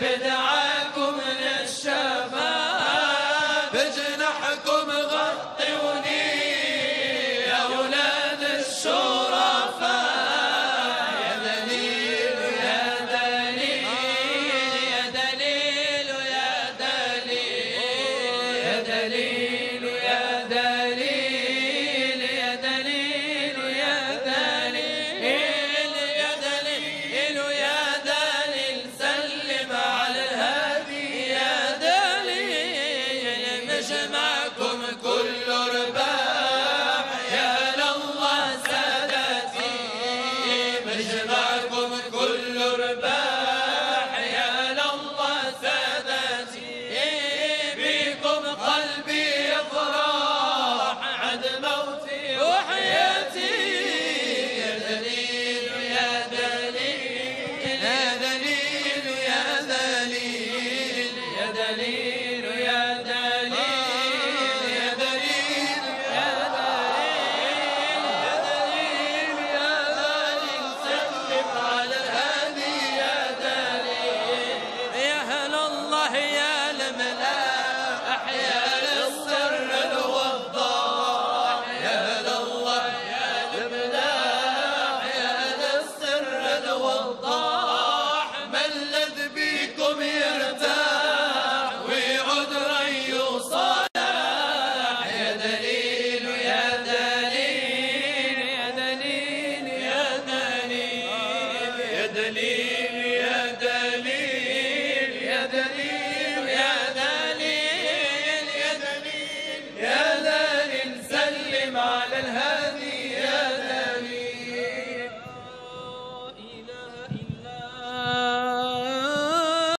بدعاكم من الشباب بجنحكم غطوني يا أولاد الشرفاء. يا دليل يا دليل يا دليل يا دليل يا دليل. Hallelujah.